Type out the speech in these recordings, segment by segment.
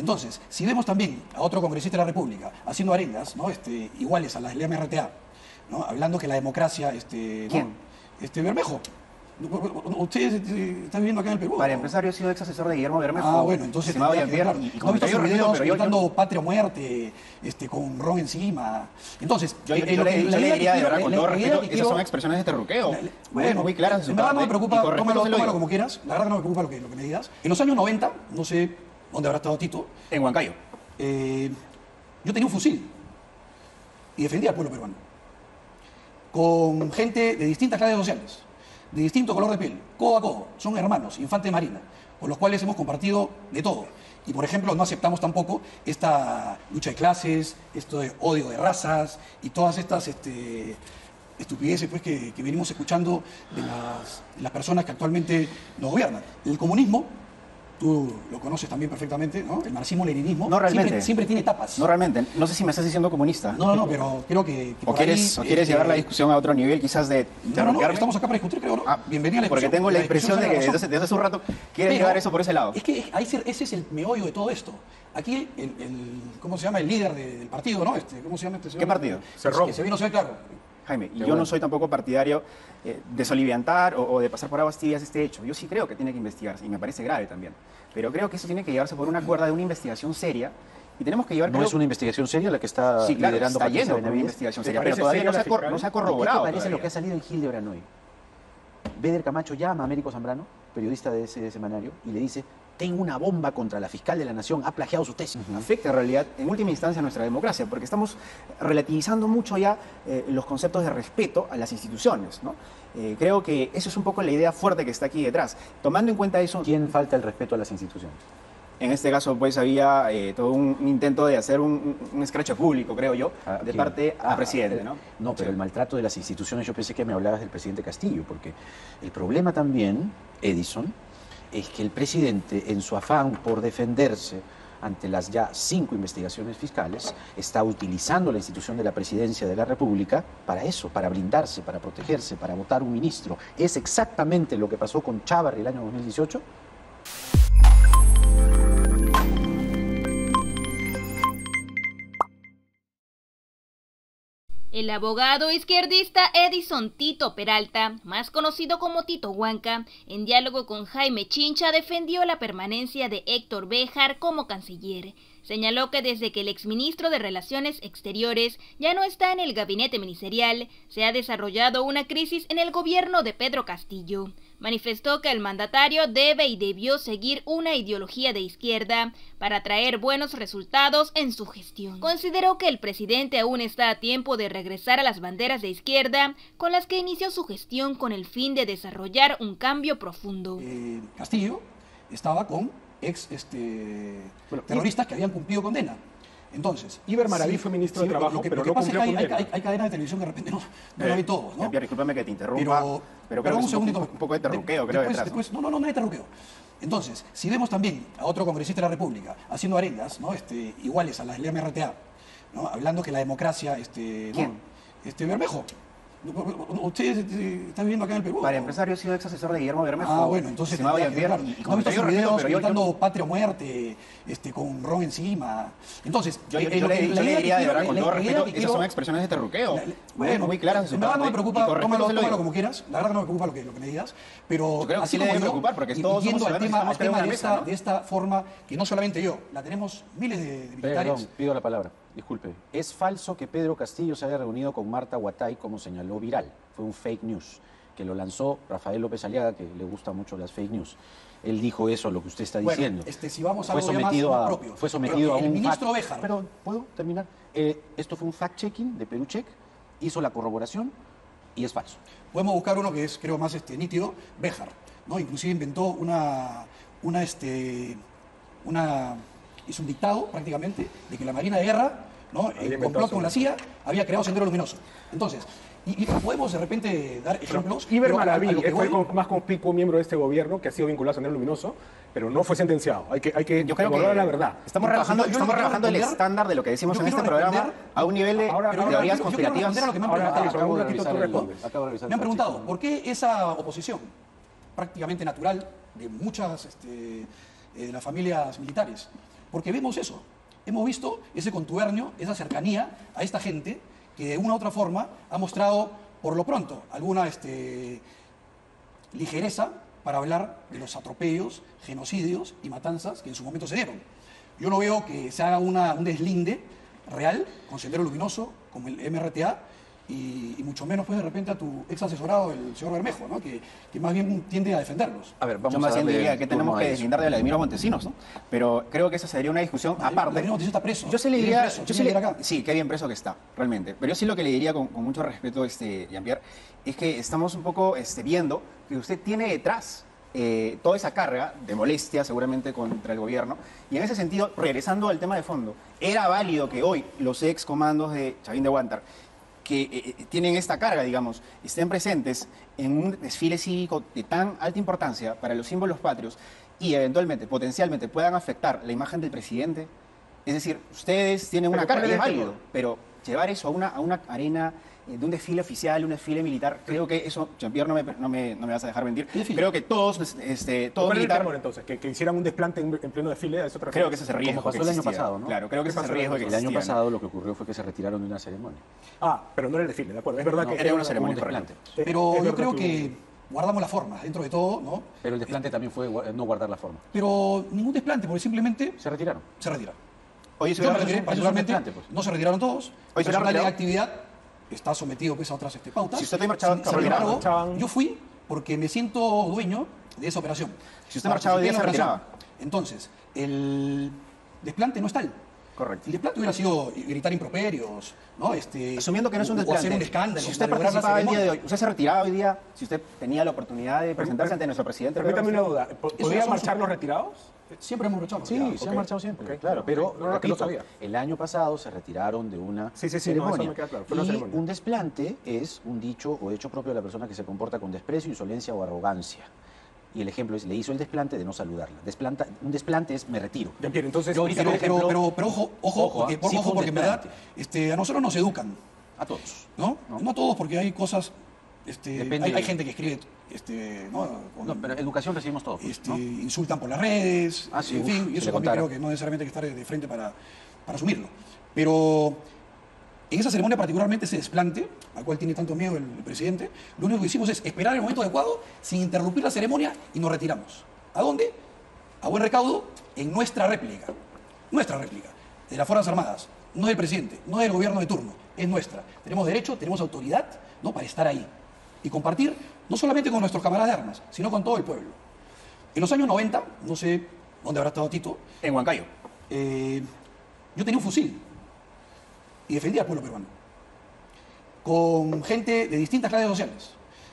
Entonces, si vemos también a otro congresista de la República haciendo arengas ¿no? este, iguales a las del MRTA, ¿no? hablando que la democracia... Este, ¿no? ¿Quién? Este, Bermejo. Ustedes este, están viviendo acá en el Perú. Para ¿no? empezar, yo he sido ex asesor de Guillermo Bermejo. Ah, bueno, entonces ver. y- y ¿No visto sus videos yo- yo- patria o muerte, este, con ron encima? Entonces, Yo, eh, yo yo le diría de verdad, con todo respeto, esas son expresiones de terruqueo. muy, Bueno, muy claras su en verdad no me preocupa, tómalo, como quieras. La verdad no me preocupa lo que, lo que me digas. En los años 90, no sé dónde habrá estado Tito, En Huancayo. eh, yo tenía un fusil y defendía al pueblo peruano. Con gente de distintas clases sociales, de distinto color de piel, codo a codo, son hermanos, infante de marina, con los cuales hemos compartido de todo. Y por ejemplo, no aceptamos tampoco esta lucha de clases, esto de odio de razas y todas estas este, estupideces pues, que, que venimos escuchando de las, de las personas que actualmente nos gobiernan. El comunismo, tú lo conoces también perfectamente, ¿no? El marxismo-leninismo No realmente. siempre, siempre tiene etapas. No realmente. No sé si me estás diciendo comunista. No, no, no, pero creo que. que O quieres, ahí, o quieres este, llevar la discusión a otro nivel, quizás de No, no, no, estamos acá para discutir, creo. ¿no? Ah, Bienvenida a la Porque tengo la impresión de que desde, hace un rato quieres Pero llevar eso por ese lado. Es que ahí se- ese es el meollo de todo esto. Aquí, el, el- ¿cómo se llama? El líder de- del partido, ¿no? Este, ¿Cómo se llama este señor? ¿Qué partido? Cerrón. Que se vino, se ve claro. Jaime, y yo no soy tampoco partidario eh, de soliviantar o, o de pasar por aguas tibias este hecho. Yo sí creo que tiene que investigarse y me parece grave también. Pero creo que eso tiene que llevarse por una cuerda de una investigación seria y tenemos que llevar... ¿No creo- es una investigación seria la que está Sí, claro, liderando está Patricia lleno de una Benavides? investigación ¿Te seria, pero todavía no se, ha la cor- fiscal? no se ha ¿Y ¿Qué te corroborado. parece lo que ha salido en Hildebrand hoy? Beder Camacho llama a Américo Zambrano, periodista de ese semanario, y le dice, tengo una bomba contra la fiscal de la nación, ha plagiado su tesis. afecta en realidad en última instancia a nuestra democracia, porque estamos relativizando mucho ya eh, los conceptos de respeto a las instituciones. ¿no? Eh, creo que eso es un poco la idea fuerte que está aquí detrás. Tomando en cuenta eso, ¿Quién falta el respeto a las instituciones? en este caso pues había eh, todo un, intento de hacer un, un, escrache público, creo yo, ¿A de quién? parte Ah, al presidente. ¿no? No, pero Sí. el maltrato de las instituciones, yo pensé que me hablabas del presidente Castillo, porque el problema también, Edison, es que el presidente, en su afán por defenderse ante las ya cinco investigaciones fiscales, está utilizando la institución de la presidencia de la República para eso, para blindarse, para protegerse, para votar un ministro. ¿Es exactamente lo que pasó con Chávarri el año 2018? El abogado izquierdista Edison Tito Peralta, más conocido como Tito Huanca, en diálogo con Jaime Chincha defendió la permanencia de Héctor Béjar como canciller. Señaló que desde que el exministro de Relaciones Exteriores ya no está en el gabinete ministerial, se ha desarrollado una crisis en el gobierno de Pedro Castillo. Manifestó que el mandatario debe y debió seguir una ideología de izquierda para traer buenos resultados en su gestión. Consideró que el presidente aún está a tiempo de regresar a las banderas de izquierda con las que inició su gestión con el fin de desarrollar un cambio profundo. Eh, Castillo estaba con ex este, terroristas que habían cumplido condena. Entonces, Iber Maraví fue ministro de Trabajo, lo que, pero lo que no pasa es que hay, cadenas de televisión que de repente no, no Eh, la ven todos, ¿no? Discúlpame que te interrumpa, Pero, pero, un segundito. un poco de terruqueo, De- creo, después, detrás. ¿no? después- no, no, no, no hay terruqueo. Entonces, si vemos también a otro congresista de la República haciendo arengas, ¿no? Este, iguales a las del MRTA, ¿no? Hablando que la democracia, este, ¿no? ¿Quién? Este, Bermejo. Ustedes este, están viviendo acá en el Perú. Para ¿no? empezar, yo he sido ex asesor de Guillermo Bermejo. Ah, bueno, entonces Jean-Pierre, ver, y- y ¿no sus reunido, videos pero yo- gritando yo- patria o muerte, este, con ron encima? Entonces, Yo, yo- eh, yo le, que- yo la le que diría de verdad, con todo respeto, que esas quiero- son expresiones de terruqueo. la- bueno, muy claras en verdad no me preocupa, tómalo, se lo tómalo como quieras, la verdad no me preocupa lo que, lo que me digas, pero Yo creo que así sí le como debe yo, preocupar, porque todos yendo al tema, de, esta, forma, que no solamente yo, la tenemos miles de, de pido la palabra, disculpe. Es falso que Pedro Castillo se haya reunido con Marta Guatay, como señaló Viral. Fue un fake news que lo lanzó Rafael López Aliaga, que le gustan mucho las fake news. Él dijo eso, lo que usted está Bueno, diciendo. este, si vamos a fue sometido más a, propio. Fue sometido Pero a el un ministro fact- Béjar. Perdón, ¿puedo terminar? Eh, esto fue un fact-checking de Perú Check, hizo la corroboración y es falso. Podemos buscar uno que es, creo, más este, nítido, Béjar, ¿no? Inclusive inventó una, una, este, una, hizo un dictado prácticamente de que la Marina de Guerra, ¿no? En inventó complot con la CIA, había creado Sendero Luminoso. Entonces, y, y podemos de repente dar ejemplos. Iber pero a- a Maraví fue voy- con- más conspicuo miembro de este gobierno que ha sido vinculado a Sendero Luminoso, pero no fue sentenciado. Hay que, hay que Yo creo valorar que la verdad. estamos rebajando, estamos rebajando el estándar de lo que decimos en este programa a un nivel de Ahora- teorías yo- conspirativas. me han Ahora, preguntado. Acabo de tú el- Me han. ¿por qué esa oposición prácticamente natural de muchas este, eh, de las familias militares Porque vemos eso. Hemos visto ese contubernio, esa cercanía a esta gente que de una u otra forma ha mostrado, por lo pronto, alguna este, ligereza para hablar de los atropellos, genocidios y matanzas que en su momento se dieron. Yo no veo que se haga un deslinde real con Sendero Luminoso, como el MRTA, y, y mucho menos pues de repente a tu ex asesorado, el señor Bermejo, ¿no? que, que más bien tiende a defenderlos. A ver, vamos Yo más a bien diría que tenemos que deslindar de Vladimiro Montesinos, ¿no? Pero creo que esa sería una discusión aparte. Vladimiro Montesinos está preso. Yo sí le diría, preso, yo sí, le- acá. sí, qué bien preso que está, realmente. Pero yo sí lo que le diría con, con mucho respeto, este, Jean-Pierre, es que estamos un poco este, viendo que usted tiene detrás eh, toda esa carga de molestia seguramente contra el gobierno. Y en ese sentido, regresando al tema de fondo, era válido que hoy los ex comandos de Chavín de Huántar que eh, eh, tienen esta carga, digamos, estén presentes en un desfile cívico de tan alta importancia para los símbolos patrios y eventualmente, potencialmente, puedan afectar la imagen del presidente. Es decir, ustedes tienen una Pero carga, ¿cuál y es válido, pero llevar eso a una, a una arena de un desfile oficial, un desfile militar, creo que eso, Jean-Pierre, no me, no, me, no me vas a dejar mentir, creo que todos, este, todo ¿Cuál es el militar, temor entonces? ¿Que, que hicieran un desplante en, en pleno desfile? ¿A eso te creo que ese es el riesgo pasó que el año pasado, ¿no? Claro, creo que ¿Qué ese es el riesgo año que El año pasado lo que ocurrió fue que se retiraron de una ceremonia. Ah, pero no era el desfile, ¿de acuerdo? Es verdad No, que era una ceremonia, un desplante. Es- Pero es yo creo que guardamos las formas dentro de todo, ¿no? Pero el desplante también fue no guardar la forma. Pero ningún desplante, porque simplemente Se retiraron. se retira. Oye, se Yo me retiré es particularmente, pues. no se retiraron todos. Oye, El se de retirado. actividad está sometido pues, a otras este, pautas. Si usted ha marchado, sin, se sin retiraba. embargo, Marchaban. yo fui porque me siento dueño de esa operación. Si usted marchaba la se operación. Entonces, el desplante no es tal. Correcto. El desplante hubiera sido gritar improperios, ¿no? Este, Asumiendo que no es un o- o desplante. hacer un escándalo. Si usted participaba el día de hoy, usted se retiraba hoy día, si usted tenía la oportunidad de presentarse ante nuestro presidente. Permítame una duda. ¿po- Eso ¿Podrían marchar los retirados? Siempre hemos marchado. Sí, claro. se ok. han marchado siempre. Claro, pero No, no, que no repito, sabía. el año pasado se retiraron de una Sí, sí, sí, no, ceremonia. claro, y ceremonia. un desplante es un dicho o hecho propio de la persona que se comporta con desprecio, insolencia o arrogancia. Y el ejemplo es, le hizo el desplante de no saludarla. Desplanta, un desplante es me retiro. Ya, entonces... Yo Pero, pero, pero, pero ojo, ojo, Ojo, porque, ah, por- ojo, porque en verdad este, a nosotros nos educan, A todos. ¿no? ¿no? todos, porque hay cosas, este, hay, hay gente que escribe, este, ¿no? Con- No, pero educación recibimos todos. este, ¿no? insultan por las redes, Ah, sí, en uf, fin, eso también creo que no necesariamente hay que estar de frente para, para asumirlo. Pero en esa ceremonia particularmente ese desplante, al cual tiene tanto miedo el, el presidente, lo único que hicimos es esperar el momento adecuado sin interrumpir la ceremonia y nos retiramos. ¿A dónde? A buen recaudo en nuestra réplica. Nuestra réplica. De las Fuerzas Armadas. No del presidente, no del gobierno de turno. Es nuestra. Tenemos derecho, tenemos autoridad ¿no? para estar ahí. Y compartir no solamente con nuestros camaradas de armas, sino con todo el pueblo. En los años 90, no sé dónde habrá estado Tito, En Huancayo. eh, yo tenía un fusil y defendía al pueblo peruano. Con gente de distintas clases sociales,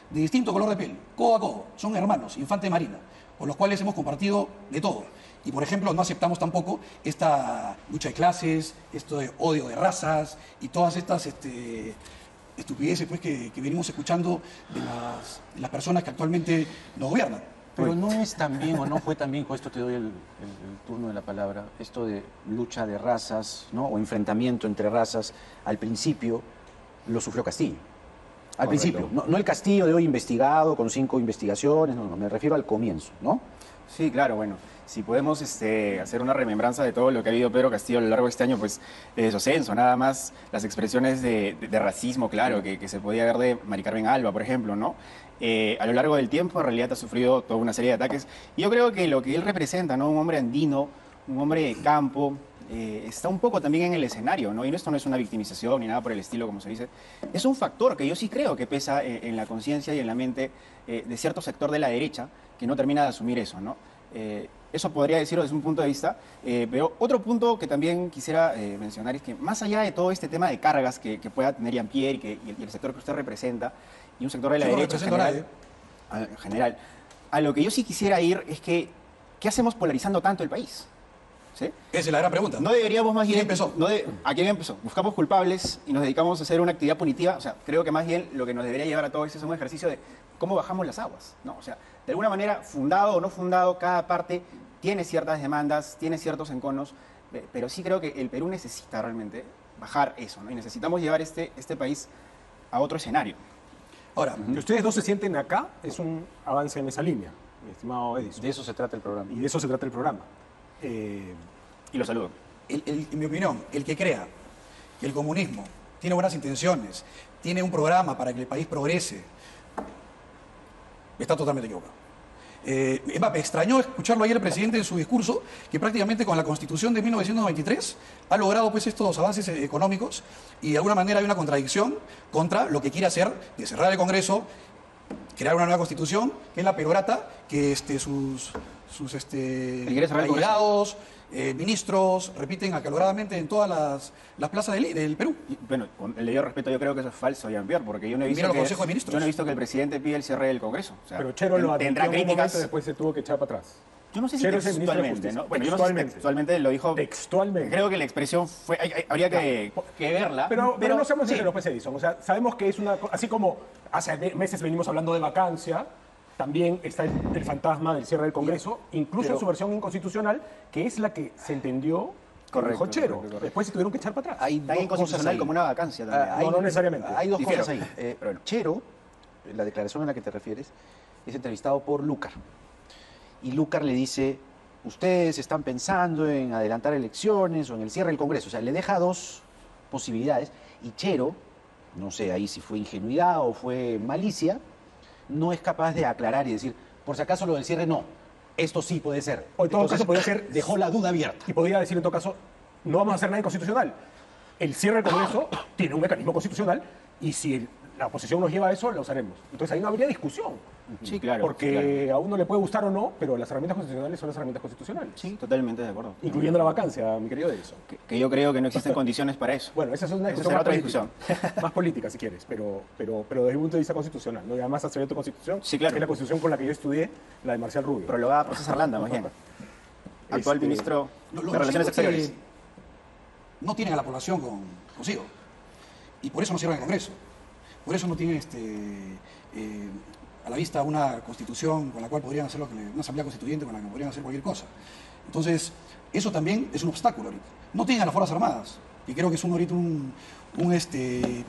de distinto color de piel, codo a codo, son hermanos, infante de marina, con los cuales hemos compartido de todo. Y por ejemplo, no aceptamos tampoco esta lucha de clases, esto de odio de razas y todas estas este, estupideces pues, que, que venimos escuchando de las, de las personas que actualmente nos gobiernan. Pero no es tan bien o no fue tan bien, con esto te doy el, el- el turno de la palabra, esto de lucha de razas, ¿no? O enfrentamiento entre razas, al principio lo sufrió Castillo. Al Correcto. principio, no, no el Castillo de hoy investigado con cinco investigaciones, no, no, me refiero al comienzo, ¿no? Sí, claro, bueno. Si podemos este, hacer una remembranza de todo lo que ha habido Pedro Castillo a lo largo de este año, pues desde su ascenso, nada más las expresiones de, de- de racismo, claro, que, que se podía ver de Mari Carmen Alba, por ejemplo, ¿no? Eh, a lo largo del tiempo, en realidad, ha sufrido toda una serie de ataques. Y yo creo que lo que él representa, ¿no? Un hombre andino, un hombre de campo, eh, está un poco también en el escenario, ¿no? Y esto no es una victimización ni nada por el estilo, como se dice. Es un factor que yo sí creo que pesa eh, en la conciencia y en la mente eh, de cierto sector de la derecha que no termina de asumir eso, ¿no? Eso podría decirlo desde un punto de vista. eh, pero otro punto que también quisiera eh, mencionar es que más allá de todo este tema de cargas que, que pueda tener Jean-Pierre y, que- y el, y el sector que usted representa, y un sector de la Yo no derecha a general, a- en general, a lo que yo sí quisiera ir es que, ¿qué hacemos polarizando tanto el país? ¿Sí? Esa es la gran pregunta. No deberíamos más ¿Quién bien... empezó? no de- ¿A quién empezó? Buscamos culpables y nos dedicamos a hacer una actividad punitiva. O sea, creo que más bien lo que nos debería llevar a todo esto es un ejercicio de cómo bajamos las aguas. ¿no? O sea, de alguna manera, fundado o no fundado, cada parte tiene ciertas demandas, tiene ciertos enconos, pe- pero sí creo que el Perú necesita realmente bajar eso, ¿no? Y necesitamos llevar este, este país a otro escenario. Ahora, Que ustedes dos se sienten acá es un avance en esa línea, mi estimado Edison. De eso se trata el programa. Y de eso se trata el programa. Eh, Y lo saludo. en mi opinión, el que crea que el comunismo tiene buenas intenciones, tiene un programa para que el país progrese, está totalmente equivocado. Eh, me extrañó escucharlo ayer el presidente en su discurso, que prácticamente con la constitución de 1993 ha logrado pues estos avances económicos y de alguna manera hay una contradicción contra lo que quiere hacer de cerrar el Congreso, crear una nueva constitución, que es la perorata, que este, sus, sus este, allegados, eh, ministros repiten acaloradamente en todas las, las plazas del, del Perú. Y, bueno, con el debido respeto, yo creo que eso es falso, Jean-Pierre, porque yo no he visto Mira los que, consejos de ministros. yo no he visto que el presidente pide el cierre del Congreso. O sea, Pero Chero lo tendrá en un críticas. momento y después se tuvo que echar para atrás. Yo no sé si textualmente. ¿no? Bueno, yo no sé si Textualmente. textualmente lo dijo. Textualmente. Creo que la expresión fue. hay- hay- habría que, que verla. Pero, pero no seamos sí. sinceros, pues, Edison. O sea, sabemos que es una. Así como hace me- meses venimos hablando de vacancia, también está el, el fantasma del cierre del Congreso, incluso Pero- en su versión inconstitucional, que es la que se entendió Correcto, correcto, correcto. Después se tuvieron que echar para atrás. Hay dos cosas ahí. como una vacancia también. Ah, No, no necesariamente. Hay dos Difiero. cosas ahí. Eh, pero el Chero, la declaración a la que te refieres, es entrevistado por Lucar. Y Lucar le dice, ustedes están pensando en adelantar elecciones o en el cierre del Congreso. O sea, le deja dos posibilidades. Y Chero, no sé ahí si fue ingenuidad o fue malicia, no es capaz de aclarar y decir, por si acaso lo del cierre no. Esto sí puede ser. O en todo Entonces, caso podría ser- Dejó la duda abierta. Y podría decir en todo caso, no vamos a hacer nada inconstitucional. El cierre del Congreso tiene un mecanismo constitucional y si la oposición nos lleva a eso, lo usaremos. Entonces ahí no habría discusión. Sí, claro. Porque claro. a uno le puede gustar o no, pero las herramientas constitucionales son las herramientas constitucionales. Sí, totalmente de acuerdo. Incluyendo la vacancia, mi querido Edison. Que, que yo creo que no existen condiciones para eso. Bueno, esa es una discusión más otra política. más política, si quieres, pero, pero, pero desde el punto de vista constitucional. ¿no? Y además has traído tu constitución, Sí, claro. que es la constitución con la que yo estudié, la de Marcial Rubio. Prologada por César Landa, más bien. Actual Este, ministro de Relaciones Exteriores. No tienen a la población con, consigo. Y por eso no cierran el Congreso. Por eso no tienen este, eh, a la vista una constitución con la cual podrían hacer lo que una asamblea constituyente con la que podrían hacer cualquier cosa. Entonces, eso también es un obstáculo ahorita. No tienen a las Fuerzas Armadas. Y creo que es un, ahorita un, este,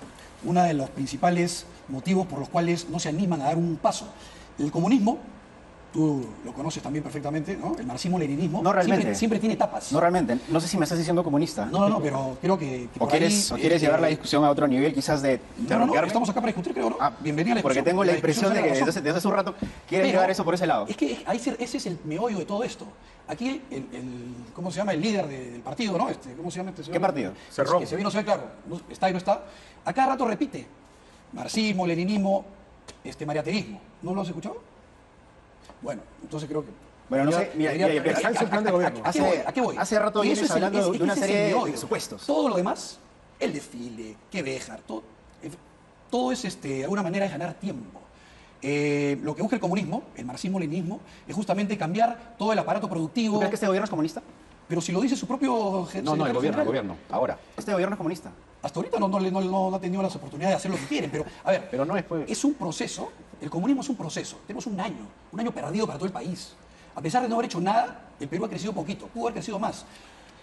uno de los principales motivos por los cuales no se animan a dar un paso. El comunismo, tú lo conoces también perfectamente, ¿no? El marxismo-leninismo No realmente. siempre, siempre tiene etapas. No realmente. No sé si me estás diciendo comunista. No, no, no, pero creo que. que ¿O quieres, ahí, o quieres este, llevar la discusión a otro nivel, quizás de No, no, no, derrocarme? estamos acá para discutir, creo, ¿no? Ah, Bienvenida a la Porque tengo la impresión de que desde hace, desde hace un rato quieres Pero llevar eso por ese lado. Es que ahí se- ese es el meollo de todo esto. Aquí, el, el- ¿cómo se llama? El líder de- del partido, ¿no? Este, ¿Cómo se llama este señor? ¿Qué partido? Cerrón. Que se ve, no se ve claro. No- está y no está. A cada rato repite. Marxismo, leninismo, este, mariateísmo. ¿No lo has escuchado? Bueno, entonces creo que... Bueno, no sé, mira, mira, en su plan de gobierno. ¿A voy? ¿A qué voy? hace rato vienes eso es el- hablando es- de una ese es el serie de supuestos. Todo lo demás, el desfile, que Béjar, todo, eh, todo es este, de alguna manera es ganar tiempo. Eh, lo que busca el comunismo, el marxismo-leninismo, es justamente cambiar todo el aparato ¿Tú productivo. crees que este gobierno es comunista? Pero si lo dice su propio No, no, el gobierno, general. el gobierno. Ahora. Este gobierno es comunista. Hasta ahorita no, no, no- no ha tenido las oportunidades de hacer lo que quieren, pero a ver, Pero no es, pues. es un proceso, el comunismo es un proceso. Tenemos un año, un año perdido para todo el país. A pesar de no haber hecho nada, el Perú ha crecido poquito, pudo haber crecido más.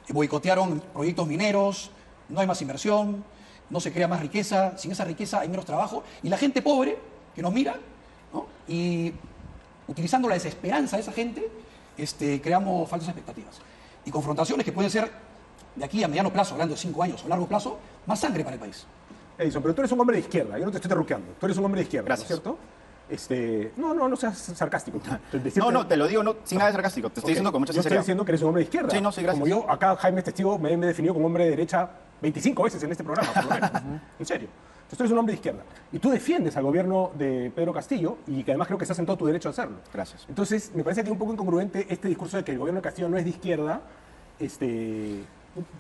Boicotearon proyectos mineros, no hay más inversión, no se crea más riqueza, sin esa riqueza hay menos trabajo, y la gente pobre que nos mira, ¿no? y utilizando la desesperanza de esa gente, este, creamos falsas expectativas. Y confrontaciones que pueden ser de aquí a mediano plazo, hablando de cinco años o largo plazo, más sangre para el país. Edison, pero tú eres un hombre de izquierda, yo no te estoy terruqueando. Tú eres un hombre de izquierda, Gracias. ¿no es cierto? Este, no, no, no seas sarcástico. Decirte- No, no, te lo digo no, sin nada de sarcástico. Te estoy diciendo con mucha Yo estoy sinceridad. diciendo que eres un hombre de izquierda. Sí, no, sí, gracias. Como yo, acá Jaime es testigo, me, me he definido como hombre de derecha 25 veces en este programa, por lo menos. en serio. Entonces tú eres un hombre de izquierda. Y tú defiendes al gobierno de Pedro Castillo y que además creo que estás en todo tu derecho a hacerlo. Gracias. Entonces, me parece que es un poco incongruente este discurso de que el gobierno de Castillo no es de izquierda. Este,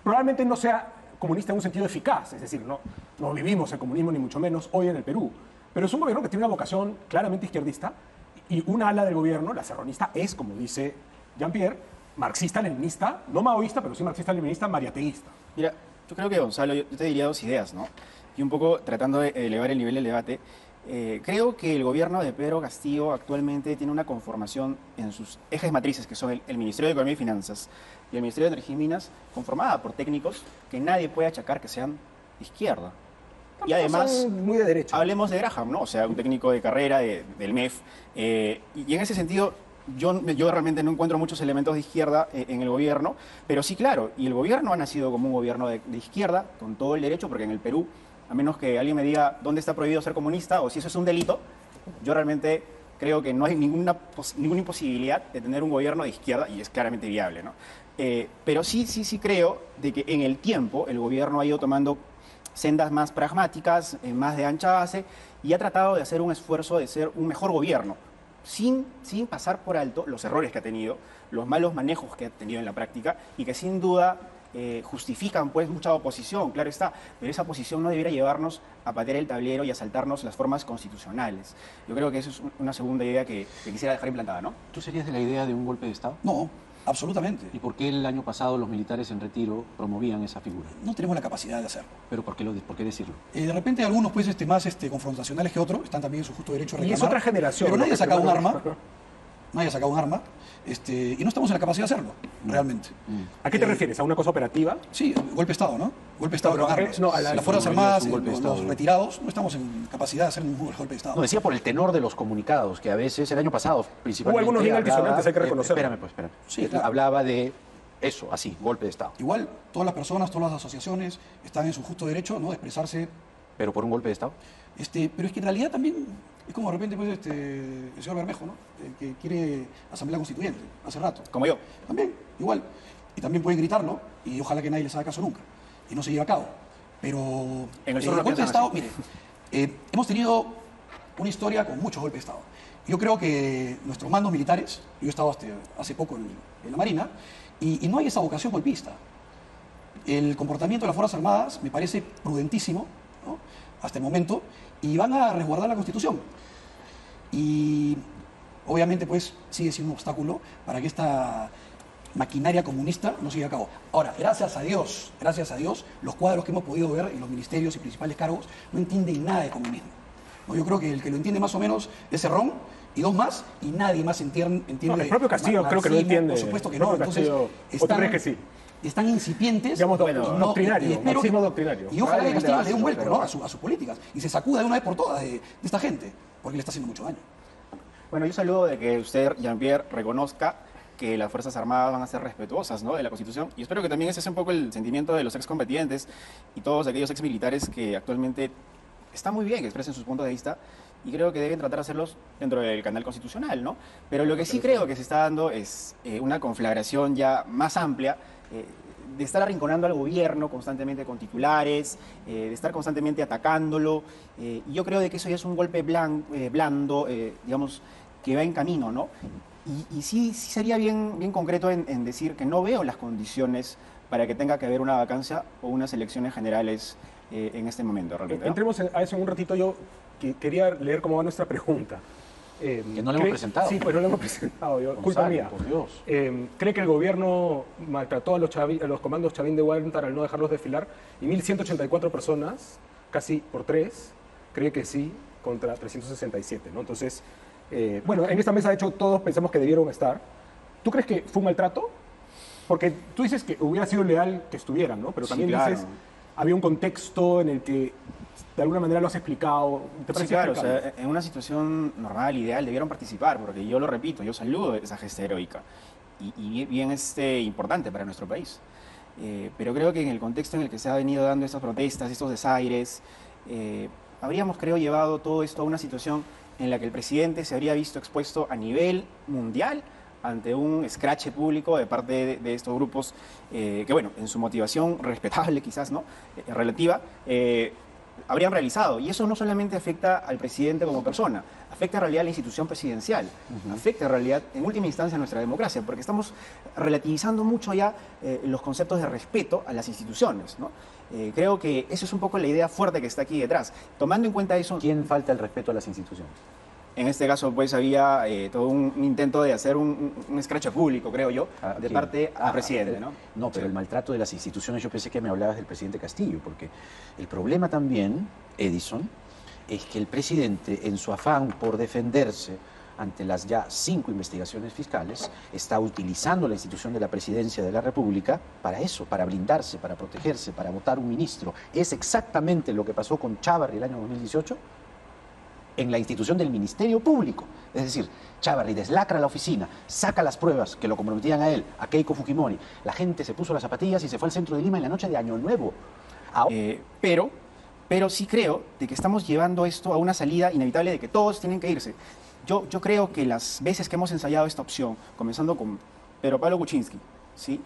probablemente no sea comunista en un sentido eficaz, es decir, no, no vivimos el comunismo ni mucho menos hoy en el Perú. Pero es un gobierno que tiene una vocación claramente izquierdista y una ala del gobierno, la serronista, es, como dice Jean-Pierre, marxista-leninista, no maoísta, pero sí marxista-leninista, mariateísta. Mira, yo creo que Gonzalo, yo te diría dos ideas, ¿no? Y un poco tratando de elevar el nivel del debate. Eh, creo que el gobierno de Pedro Castillo actualmente tiene una conformación en sus ejes matrices, que son el, el Ministerio de Economía y Finanzas y el Ministerio de Energía y Minas, conformada por técnicos que nadie puede achacar que sean de izquierda. Y además, muy de derecha. Hablemos de Graham, ¿no? O sea, un técnico de carrera de- del MEF. eh, y, y en ese sentido, yo, yo realmente no encuentro muchos elementos de izquierda eh, en el gobierno, pero sí, claro, y el gobierno ha nacido como un gobierno de, de izquierda, con todo el derecho, porque en el Perú, a menos que alguien me diga dónde está prohibido ser comunista o si eso es un delito, yo realmente creo que no hay ninguna, ninguna imposibilidad de tener un gobierno de izquierda y es claramente viable, ¿no? Eh, pero sí, sí, sí creo de que en el tiempo el gobierno ha ido tomando sendas más pragmáticas, eh, más de ancha base, y ha tratado de hacer un esfuerzo de ser un mejor gobierno, sin, sin pasar por alto los errores que ha tenido, los malos manejos que ha tenido en la práctica, y que sin duda eh, justifican pues mucha oposición, claro está, pero esa oposición no debiera llevarnos a patear el tablero y a saltarnos las formas constitucionales. Yo creo que eso es un- una segunda idea que, que quisiera dejar implantada, ¿no? ¿Tú serías de la idea de un golpe de Estado? No, absolutamente. ¿Y por qué el año pasado los militares en retiro promovían esa figura? No tenemos la capacidad de hacerlo. ¿Pero por qué, lo, por qué decirlo? Eh, de repente algunos pues este, más este, confrontacionales que otros están también en su justo derecho a Y es reclamar. otra generación. Pero nadie ha sacado un Pero- arma, nadie ha sacado un arma, este, y no estamos en la capacidad de hacerlo, realmente. ¿A qué te Eh, refieres? ¿A una cosa operativa? Sí, golpe de Estado, ¿no? Golpe de Estado No, no, armas. eh, no, a la- Las Fuerzas no, no, Armadas, golpe los, retirados, no estamos en capacidad de hacer ningún golpe de Estado. No, decía por el tenor de los comunicados, que a veces, el año pasado principalmente... algunos bien altisonantes, hay que eh, reconocerlo. espérame, pues, espérame. Sí, claro. Hablaba de eso, así, golpe de Estado. Igual, todas las personas, todas las asociaciones están en su justo derecho ¿no? de expresarse ¿Pero por un golpe de Estado? Este, pero es que en realidad también es como de repente pues, este, el señor Bermejo, ¿no? El que quiere asamblea constituyente, hace rato. Como yo. También, igual. Y también pueden gritarlo y ojalá que nadie les haga caso nunca. Y no se lleve a cabo. Pero En el eh, golpe de Estado, así. mire, eh, hemos tenido una historia con muchos golpes de Estado. Yo creo que nuestros mandos militares, yo he estado hasta hace poco en, en la Marina, y, y no hay esa vocación golpista. El comportamiento de las Fuerzas Armadas me parece prudentísimo. Hasta el momento, y van a resguardar la Constitución. Y obviamente pues sigue siendo un obstáculo para que esta maquinaria comunista no lleve a cabo. Ahora, gracias a Dios, gracias a Dios, los cuadros que hemos podido ver en los ministerios y principales cargos no entienden nada de comunismo. No, yo creo que el que lo entiende más o menos es Cerrón y dos más, y nadie más entiende. entiende No, el propio Castillo creo que no entiende. Por supuesto que no. Entonces, Castillo, ¿o tú crees que sí? Están incipientes. Digamos, doc- y no- doctrinario, y espero marxismo que- doctrinario. Y ojalá que Castillo le dé un vuelco ¿no? a, su- a sus políticas y se sacuda de una vez por todas de, de esta gente, porque le está haciendo mucho daño. Bueno, yo saludo de que usted, Jean-Pierre, reconozca que las Fuerzas Armadas van a ser respetuosas ¿no? de la Constitución. Y espero que también ese sea un poco el sentimiento de los excombatientes y todos aquellos exmilitares que actualmente está muy bien que expresen sus puntos de vista y creo que deben tratar de hacerlos dentro del canal constitucional, ¿no? Pero lo que sí creo que se está dando es eh, una conflagración ya más amplia eh, de estar arrinconando al gobierno constantemente con titulares, eh, de estar constantemente atacándolo. eh, y yo creo de que eso ya es un golpe blan- eh, blando, eh, digamos, que va en camino, ¿no? Y, y sí, sí sería bien, bien concreto en, en decir que no veo las condiciones para que tenga que haber una vacancia o unas elecciones generales en este momento, realmente. ¿no? Entremos en- a eso en un ratito. Yo que- quería leer cómo va nuestra pregunta. Eh, Que no la hemos ¿cree- presentado. Sí, pues no la hemos presentado. Yo, culpa mía. por Dios. Eh, ¿Cree que el gobierno maltrató a los, chavi- a los comandos Chavín de Huántar al no dejarlos desfilar? Y 1.184 personas, casi por tres, cree que sí, contra 367. ¿no? Entonces, eh, bueno, en esta mesa, de hecho, todos pensamos que debieron estar. ¿Tú crees que fue un maltrato? Porque tú dices que hubiera sido leal que estuvieran, ¿no? Pero Sí, también claro. dices, había un contexto en el que de alguna manera lo has explicado. ¿Te Sí, claro, o sea, en una situación normal, ideal, debieron participar, porque yo lo repito, yo saludo esa gesta heroica y, y bien- bien este, importante para nuestro país. Eh, pero creo que en el contexto en el que se ha venido dando estas protestas, estos desaires, eh, habríamos, creo, llevado todo esto a una situación en la que el presidente se habría visto expuesto a nivel mundial ante un escrache público de parte de, de estos grupos eh, que, bueno, en su motivación respetable quizás, ¿no? Eh, relativa, eh, habrían realizado. Y eso no solamente afecta al presidente como persona, afecta en realidad a la institución presidencial, afecta en realidad, en última instancia, a nuestra democracia, porque estamos relativizando mucho ya eh, los conceptos de respeto a las instituciones. ¿no? Eh, creo que eso es un poco la idea fuerte que está aquí detrás. Tomando en cuenta eso, ¿Quién falta el respeto a las instituciones? En este caso, pues había eh, todo un, intento de hacer un, un, escrache público, creo yo, ¿A de quién? parte al Ah, presidente. eh, ¿no? No, pero Sí. el maltrato de las instituciones, yo pensé que me hablabas del presidente Castillo, porque el problema también, Edison, es que el presidente, en su afán por defenderse ante las ya cinco investigaciones fiscales, está utilizando la institución de la presidencia de la República para eso, para blindarse, para protegerse, para votar un ministro. ¿Es exactamente lo que pasó con Chávarri el año 2018? En la institución del Ministerio Público. Es decir, Chávarri deslacra la oficina, saca las pruebas que lo comprometían a él, a Keiko Fujimori. La gente se puso las zapatillas y se fue al centro de Lima en la noche de Año Nuevo. Eh, pero, pero sí creo de que estamos llevando esto a una salida inevitable de que todos tienen que irse. Yo, yo creo que las veces que hemos ensayado esta opción, comenzando con Pedro Pablo Kuczynski, ¿sí?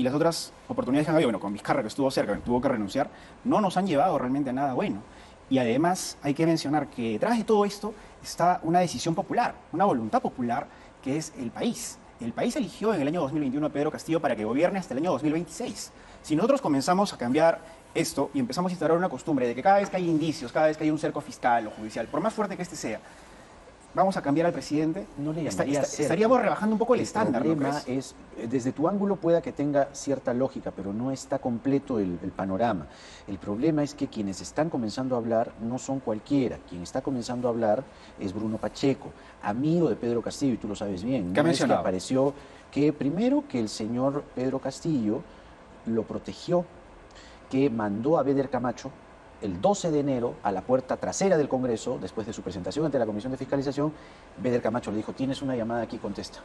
y las otras oportunidades que han habido, bueno, con Vizcarra que estuvo cerca, que tuvo que renunciar, no nos han llevado realmente a nada bueno. Y además hay que mencionar que detrás de todo esto está una decisión popular, una voluntad popular que es el país. El país eligió en el año 2021 a Pedro Castillo para que gobierne hasta el año 2026. Si nosotros comenzamos a cambiar esto y empezamos a instaurar una costumbre de que cada vez que hay indicios, cada vez que hay un cerco fiscal o judicial, por más fuerte que este sea, vamos a cambiar al presidente, No le esta- cerco. estaríamos rebajando un poco el, estándar. ¿no problema crees? es, desde tu ángulo pueda que tenga cierta lógica, pero no está completo el, el panorama. El problema es que quienes están comenzando a hablar no son cualquiera. Quien está comenzando a hablar es Bruno Pacheco, amigo de Pedro Castillo, y tú lo sabes bien. ¿Qué ¿no? Es que apareció que primero que el señor Pedro Castillo lo protegió, que mandó a Beder Camacho el 12 de enero a la puerta trasera del Congreso, después de su presentación ante la Comisión de Fiscalización, Beder Camacho le dijo, tienes una llamada aquí, contesta.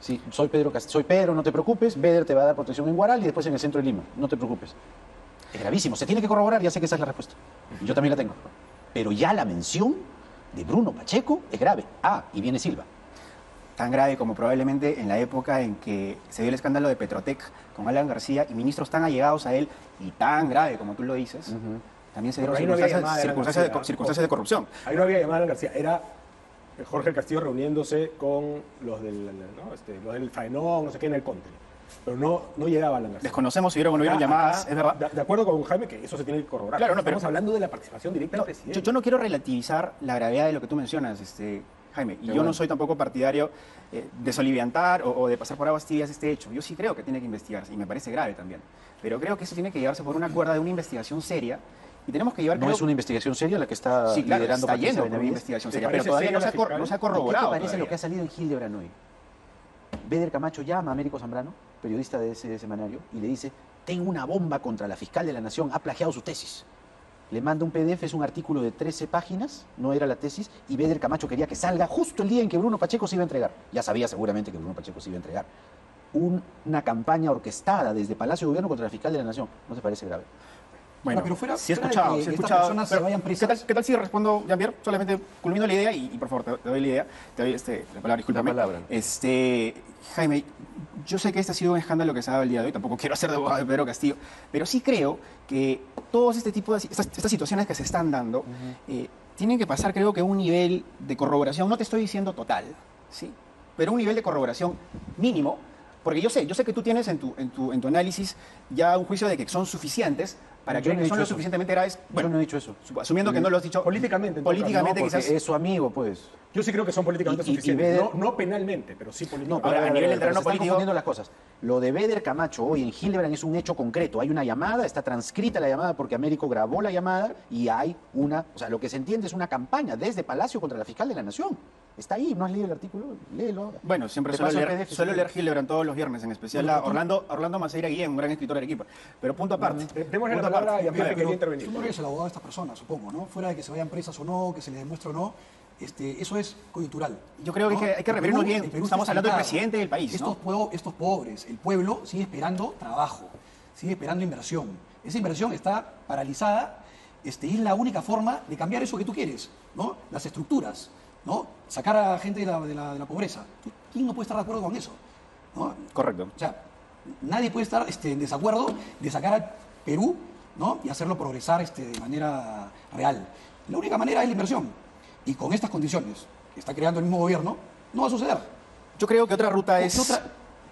Sí, soy Pedro, Cast- soy Pedro, no te preocupes, Beder te va a dar protección en Guaral y después en el centro de Lima, no te preocupes. Es gravísimo, se tiene que corroborar, ya sé que esa es la respuesta. Yo también la tengo. Pero ya la mención de Bruno Pacheco es grave. Ah, y viene Silva. Tan grave como probablemente en la época en que se dio el escándalo de Petrotec con Alan García y ministros tan allegados a él y tan grave como tú lo dices, también se dieron no circunstancias, circunstancias de, circunstancias de corrupción. Ahí no había llamada a García, era Jorge Castillo reuniéndose con los del, ¿no? este, los del Faenón, no sé qué, en el Conte. Pero no, no llegaba Alan García. Desconocemos si hubieron o no hubieron Acá- llamadas, acá, es verdad. De, de acuerdo con Jaime, que eso se tiene que corroborar. Claro, no, pero- Estamos hablando de la participación directa del presidente. Yo, yo no quiero relativizar la gravedad de lo que tú mencionas, este, Jaime, y yo bueno. no soy tampoco partidario eh, de soliviantar o, o de pasar por aguas tibias este hecho. Yo sí creo que tiene que investigarse y me parece grave también. Pero creo que eso tiene que llevarse por una cuerda de una investigación seria y tenemos que llevar... No creo- es una investigación seria la que está Sí, claro, liderando está yendo una investigación ¿Te seria, pero todavía no se, ha cor- fiscal? no se ha ¿Y ¿Qué te corroborado. parece todavía. lo que ha salido en Gil de Branoy? Beder Camacho llama a Américo Zambrano, periodista de ese semanario, y le dice, tengo una bomba contra la fiscal de la Nación, ha plagiado su tesis. Le manda un PDF, es un artículo de 13 páginas, no era la tesis, y Beder Camacho quería que salga justo el día en que Bruno Pacheco se iba a entregar. Ya sabía seguramente que Bruno Pacheco se iba a entregar. Un- una campaña orquestada desde Palacio de Gobierno contra la fiscal de la Nación. ¿No te parece grave? Bueno, pero fuera- sí he fuera de escuchado, que sí he estas escuchado. personas se pero, vayan ¿qué, tal, ¿Qué tal si respondo, Jean-Pierre? Solamente culmino la idea y, y, por favor, te, te doy la idea, te doy este, la palabra, discúlpame. palabra. Este, Jaime, yo sé que este ha sido un escándalo que se ha dado el día de hoy, tampoco quiero hacer de abogado de Pedro Castillo, pero sí creo que todos este tipo de estas, estas situaciones que se están dando eh, tienen que pasar, creo que, a un nivel de corroboración, no te estoy diciendo total, ¿sí? pero un nivel de corroboración mínimo, porque yo sé, yo sé que tú tienes en tu, en tu, en tu análisis ya un juicio de que son suficientes para Yo creer no que son lo eso. suficientemente graves. Yo no he dicho eso. Asumiendo que no lo has dicho Políticamente, políticamente No, porque quizás. es su amigo, pues. Yo sí creo que son políticamente Y- y- y suficientes. Beder- no, no penalmente, pero sí No, políticamente. Ahora, a nivel del terreno están político- confundiendo las cosas. Lo de Beder Camacho hoy en Hildebrand es un hecho concreto. Hay una llamada, está transcrita la llamada porque Américo grabó la llamada y hay una, o sea, lo que se entiende es una campaña desde Palacio contra la fiscal de la Nación. Está ahí, ¿no has leído el artículo? Léelo. Bueno, siempre suelo leer, PDF, suelo leer. Hildebrand todos los viernes, en especial a Orlando, Orlando Maceira Guillén, un gran escritor de Arequipa. Pero punto aparte. Démosle la palabra a aparte. Jean-Pierre, que quería intervenir. Tú no eres el abogado de estas personas, supongo, ¿no? Fuera de que se vayan presas o no, que se les demuestre o no, este, eso es coyuntural. Yo creo que hay que- hay que referirnos bien. Estamos hablando del presidente del país, Estos, ¿no? estos pobres, el pueblo sigue esperando trabajo, sigue esperando inversión. Esa inversión está paralizada este, y es la única forma de cambiar eso que tú quieres, ¿no? Las estructuras, ¿no? Sacar a la gente de la, de la- de la pobreza. ¿Quién no puede estar de acuerdo con eso? ¿no? Correcto. O sea, nadie puede estar este, en desacuerdo de sacar al Perú ¿no? y hacerlo progresar este, de manera real. La única manera es la inversión. Y con estas condiciones que está creando el mismo gobierno, no va a suceder. Yo creo que otra ruta es. ¿Qué otra,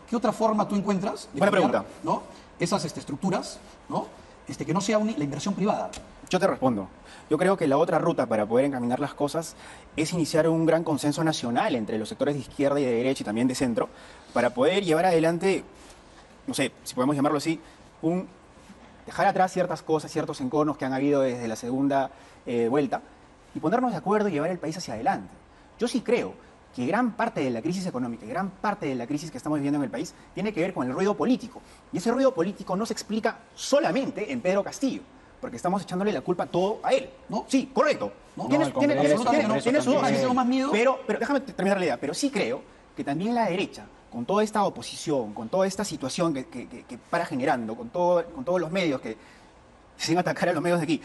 qué otra forma tú encuentras de Buena cambiar, pregunta. ¿no? esas este, estructuras ¿no? Este, que no sea la inversión privada? Yo te respondo. Yo creo que la otra ruta para poder encaminar las cosas es iniciar un gran consenso nacional entre los sectores de izquierda y de derecha y también de centro para poder llevar adelante, no sé, si podemos llamarlo así, un dejar atrás ciertas cosas, ciertos enconos que han habido desde la segunda eh, vuelta y ponernos de acuerdo y llevar el país hacia adelante. Yo sí creo que gran parte de la crisis económica y gran parte de la crisis que estamos viviendo en el país tiene que ver con el ruido político. Y ese ruido político no se explica solamente en Pedro Castillo. porque estamos echándole la culpa todo a él. No. Sí, correcto. No, Tienes- no, el tiene- su- más miedo. Pero, pero déjame terminar la idea. Pero sí creo que también la derecha, con toda esta oposición, con toda esta situación que, que- que- que para generando, con, todo, con todos los medios que, sin atacar a los medios de aquí,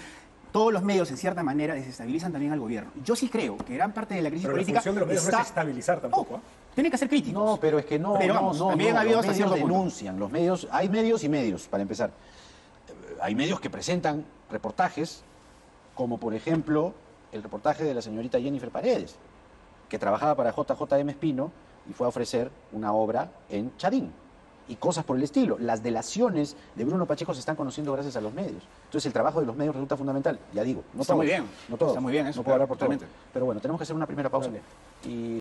todos los medios en cierta manera desestabilizan también al gobierno. Yo sí creo que gran parte de la crisis Pero la política función de los medios no está... es estabilizar tampoco. ¿ah? Tienen que ser críticos. No, pero es que no, Pero no, vamos, no, también no, ha habido los hasta medios cierto punto. denuncian, los medios, hay medios y medios, para empezar. Eh, Hay medios que presentan reportajes, como por ejemplo el reportaje de la señorita Jennifer Paredes, que trabajaba para JJM Espino y fue a ofrecer una obra en Chadín. Y cosas por el estilo. Las delaciones de Bruno Pacheco se están conociendo gracias a los medios. Entonces el trabajo de los medios resulta fundamental. Ya digo, no Está todo. muy bien. No todo. Está muy bien eso, No puedo hablar por todo. totalmente. Pero bueno, tenemos que hacer una primera pausa. Y